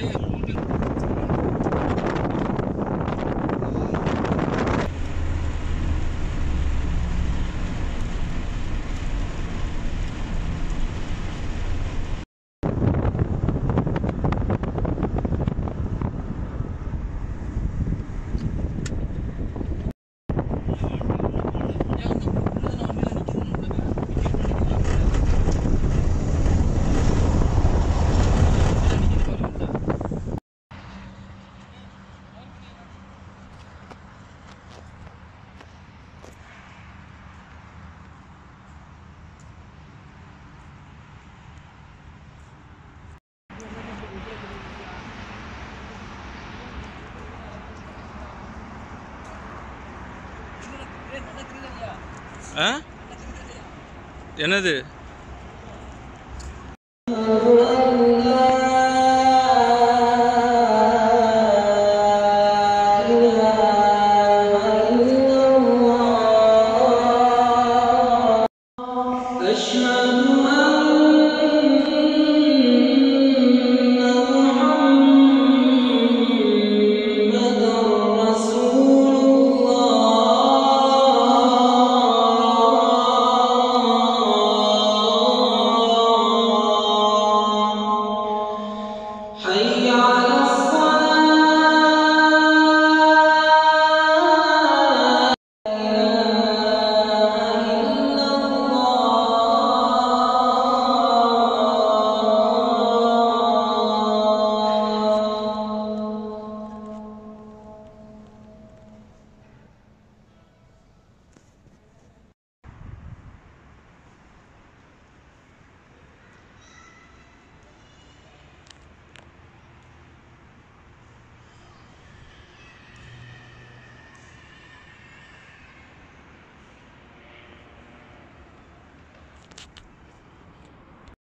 What do you? ஆ? என்னது?